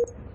you